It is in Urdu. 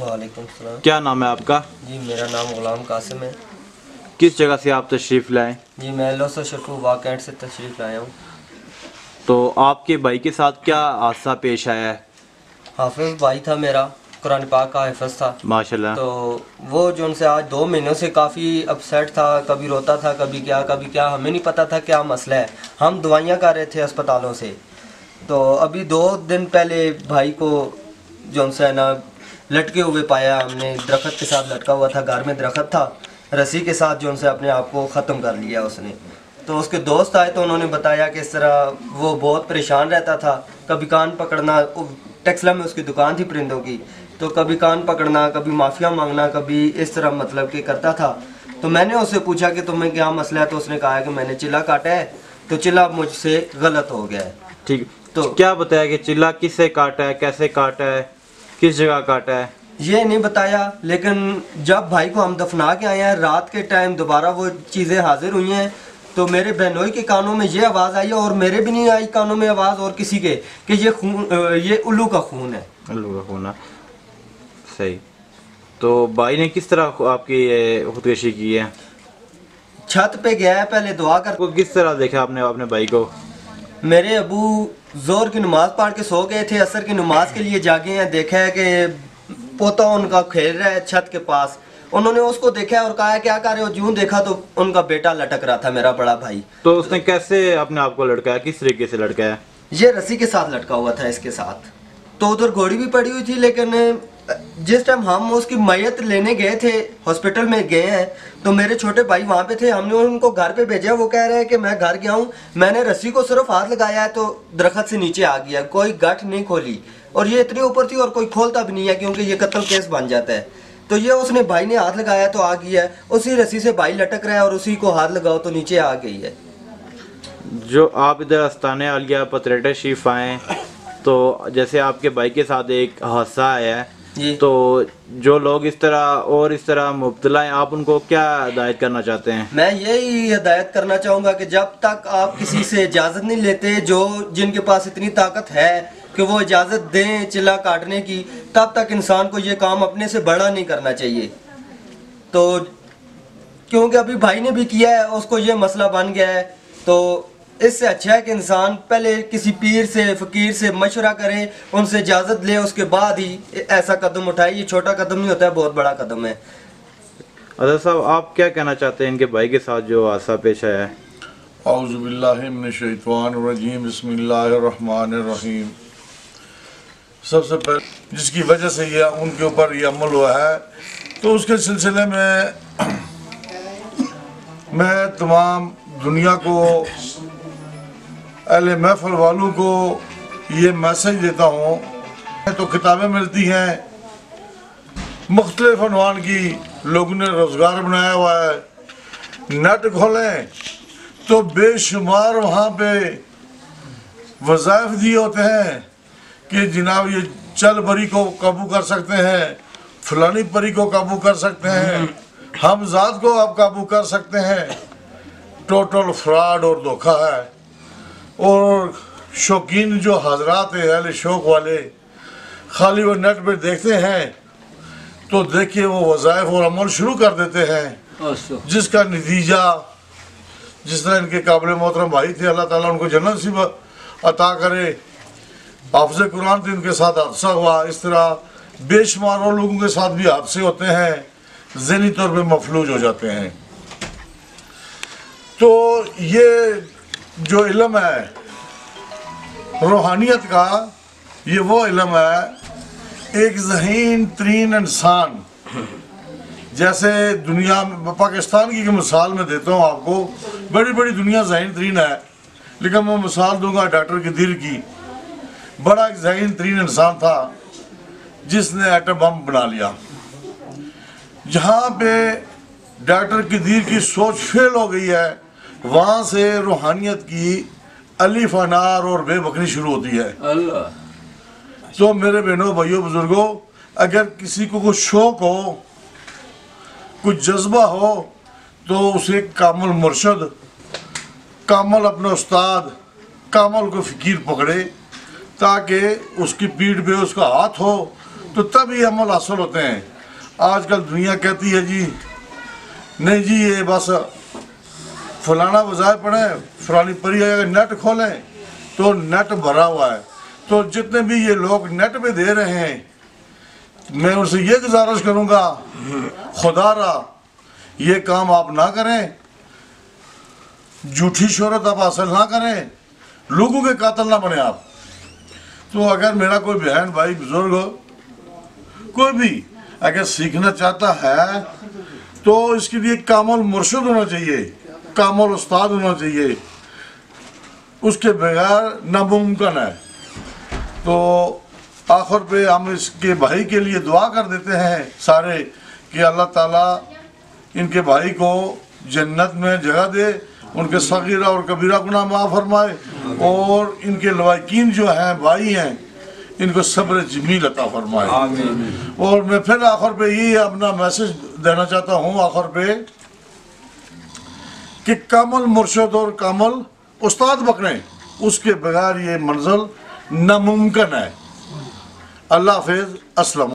وعلیکم السلام۔ کیا نام ہے آپ کا؟ جی میرا نام غلام قاسم ہے۔ کس جگہ سے آپ تشریف لائیں جی میں لوسو شکو واقعات سے تشریف لایا ہوں۔ تو آپ کے بھائی کے ساتھ کیا حادثہ پیش آیا ہے؟ حافظ بھائی تھا میرا قرآن پاک کا حفظ تھا۔ ماشاء اللہ تو وہ جو ان سے آج دو مہینوں سے کافی اپسیٹ تھا کبھی روتا تھا کبھی کیا کبھی کیا ہمیں نہیں پتا تھا کیا مسئلہ ہے۔ ہم دوائیاں کر رہے تھے اسپتالوں سے۔ تو ابھی دو دن پہلے بھائی کو جو ان سے نا لٹکے ہوئے پایا۔ ہم نے درخت کے ساتھ لٹکا ہوا تھا گھر میں درخت تھا۔ رسی کے ساتھ جو ان سے اپنے آپ کو ختم کر لیا اس نے۔ تو اس کے دوست آئے تو انہوں نے بتایا کہ اس طرح وہ بہت پریشان رہتا تھا۔ کبھی کان پکڑنا ٹیکسلا میں اس کی دکان تھی پرندوں کی۔ تو کبھی کان پکڑنا کبھی معافیا مانگنا کبھی اس طرح مطلب کہ کرتا تھا۔ تو میں نے اس سے پوچھا کہ تمہیں کیا مسئلہ ہے؟ تو اس نے کہا کہ میں نے چلا کاٹا ہے۔ تو چلا مجھ سے غلط ہو گیا ہے۔ ٹھیک۔ تو- تو کیا بتایا کہ چلا کس سے کاٹا ہے؟ کیسے کاٹا ہے؟ کس جگہ کاٹا ہے؟ یہ نہیں بتایا لیکن جب بھائی کو ہم دفنا کے آئے ہیں رات کے ٹائم دوبارہ وہ چیزیں حاضر ہوئی ہیں تو میرے بہنوئی کے کانوں میں یہ آواز آئی ہے اور میرے بھی نہیں آئی کانوں میں آواز اور کسی کے کہ یہ خون یہ الو کا خون ہے۔ اللہ کا خونا صحیح۔ تو بھائی نے کس طرح آپ کی خودکشی کی ہے؟ چھت پہ گیا ہے پہلے دعا کر کو کس طرح دیکھا آپ نے اپنے بھائی کو؟ میرے ابو زور کی نماز پڑھ کے سو گئے تھے عصر کی نماز کے لیے جاگے ہیں دیکھا ہے کہ پوتا ان کا کھیل رہا ہے چھت کے پاس۔ انہوں نے اس کو دیکھا اور کہا کیا کر رہے ہو؟ جوں دیکھا تو ان کا بیٹا لٹک رہا تھا میرا بڑا بھائی۔ تو اس نے کیسے اپنے آپ کو لڑکایا کس طریقے سے لڑکایا یہ رسی کے ساتھ لٹکا ہوا تھا اس کے ساتھ۔ تو ادھر گھوڑی بھی پڑی ہوئی تھی لیکن جس ٹائم ہم اس کی میت لینے گئے تھے ہاسپٹل میں گئے ہیں، تو میرے چھوٹے بھائی وہاں پہ تھے، ہم نے ان کو گھر پہ بھیجا، وہ کہہ رہے ہیں کہ میں گھر گیا ہوں، میں نے رسی کو صرف ہاتھ لگایا ہے، تو درخت سے نیچے آ گیا، کوئی گٹھ نہیں کھولی۔ اور یہ اتنی اوپر تھی اور کوئی کھولتا بھی نہیں ہے، کیونکہ یہ قتل کیس بن جاتا ہے۔ تو یہ اس نے بھائی نے ہاتھ لگایا تو آ گیا ہے، اسی رسی سے بھائی لٹک رہا ہے اور اسی کو ہاتھ لگاؤ تو نیچے آ گئی ہے۔ جو آپ ادھر استان عالیہ پتریٹا شریف آئے تو جیسے آپ کے بھائی کے ساتھ ایک حادثہ آیا ہے تو جو لوگ اس طرح اور اس طرح مبتلا ہیں آپ ان کو کیا ہدایت کرنا چاہتے ہیں؟ میں یہی ہدایت کرنا چاہوں گا کہ جب تک آپ کسی سے اجازت نہیں لیتے جو جن کے پاس اتنی طاقت ہے کہ وہ اجازت دیں چلا کاٹنے کی تب تک انسان کو یہ کام اپنے سے بڑا نہیں کرنا چاہیے۔ تو کیونکہ ابھی بھائی نے بھی کیا ہے اس کو یہ مسئلہ بن گیا ہے۔ تو اس سے اچھا ہے کہ انسان پہلے کسی پیر سے فقیر سے مشورہ کرے ان سے اجازت لے اس کے بعد ہی ایسا قدم اٹھائے۔ یہ چھوٹا قدم نہیں ہوتا ہے بہت بڑا قدم ہے۔ اظہر صاحب آپ کیا کہنا چاہتے ہیں ان کے بھائی کے ساتھ جو حادثہ پیش آیا ہے؟ اعوذ باللہ من الشیطان الرجیم بسم اللہ الرحمن الرحیم۔ سب سے پہلے جس کی وجہ سے یہ ان کے اوپر یہ عمل ہوا ہے تو اس کے سلسلے میں میں تمام دنیا کو اہل محفل والوں کو یہ میسج دیتا ہوں۔ تو کتابیں ملتی ہیں۔ مختلف عنوان کی لوگوں نے روزگار بنایا ہوا ہے۔ نیٹ کھولیں۔ تو بے شمار وہاں پہ وظائف دیے ہوتے ہیں کہ جناب یہ چل بری کو قابو کر سکتے ہیں۔ فلانی پری کو قابو کر سکتے ہیں۔ ہم ذات کو آپ قابو کر سکتے ہیں۔ ٹوٹل فراڈ اور دھوکہ ہے۔ اور شوقین جو حضرات ہیں اہل شوق والے خالی وہ نیٹ پہ دیکھتے ہیں تو دیکھیے وہ وظائف اور عمل شروع کر دیتے ہیں۔ جس کا نتیجہ جس طرح ان کے قابل محترم بھائی تھے اللہ تعالیٰ ان کو جنت سی عطا کرے۔ حافظ قرآن تھے ان کے ساتھ حادثہ ہوا۔ اس طرح بے شمار اور لوگوں کے ساتھ بھی حادثے ہوتے ہیں ذہنی طور پہ مفلوج ہو جاتے ہیں۔ تو یہ جو علم ہے، روحانیت کا، یہ وہ علم ہے، ایک ذہین ترین انسان۔ جیسے دنیا میں، پاکستان کی مثال میں دیتا ہوں آپ کو، بڑی بڑی دنیا ذہین ترین ہے، لیکن میں مثال دوں گا ڈاکٹر قدیر کی۔ بڑا ایک ذہین ترین انسان تھا، جس نے ایٹم بم بنا لیا۔ جہاں پہ ڈاکٹر قدیر کی سوچ فیل ہو گئی ہے وہاں سے روحانیت کی الف انار اور بے بکری شروع ہوتی ہے۔ تو میرے بہنوں بھائیوں بزرگوں اگر کسی کو کچھ شوق ہو کچھ جذبہ ہو تو اسے کامل مرشد کامل اپنا استاد کامل کو فقیر پکڑے تاکہ اس کی پیٹھ پہ اس کا ہاتھ ہو تو تب یہ عمل حاصل ہوتے ہیں۔ آج کل دنیا کہتی ہے جی نہیں جی یہ بس فلانا وظائف پڑھیں فلانی پری اگر نیٹ کھولیں تو نیٹ بھرا ہوا ہے۔ تو جتنے بھی یہ لوگ نیٹ پہ دے رہے ہیں، میں ان سے یہ گزارش کروں گا، خدا را، یہ کام آپ نہ کریں۔ جھوٹی شہرت آپ حاصل نہ کریں۔ لوگوں کے قاتل نہ بنے آپ۔ تو اگر میرا کوئی بہن، بھائی، بزرگ ہو، کوئی بھی اگر سیکھنا چاہتا ہے، تو اس کے لیے کامل مرشد ہونا چاہیے۔ کامل استاد ہونا چاہیے۔ اس کے بغیر ناممکن ہے۔ تو آخر پہ ہم اس کے بھائی کے لیے دعا کر دیتے ہیں سارے کہ اللہ تعالیٰ ان کے بھائی کو جنت میں جگہ دے ان کے صغیرہ اور کبیرہ گناہ معاف فرمائے اور ان کے لوائقین جو ہیں بھائی ہیں ان کو صبر جمیل عطا فرمائے۔ اور میں پھر آخر پہ یہ اپنا میسج دینا چاہتا ہوں۔ آخر پہ کہ کامل مرشد اور کامل استاد بکنے، اس کے بغیر یہ منزل ناممکن ہے۔ اللہ حافظ اسلم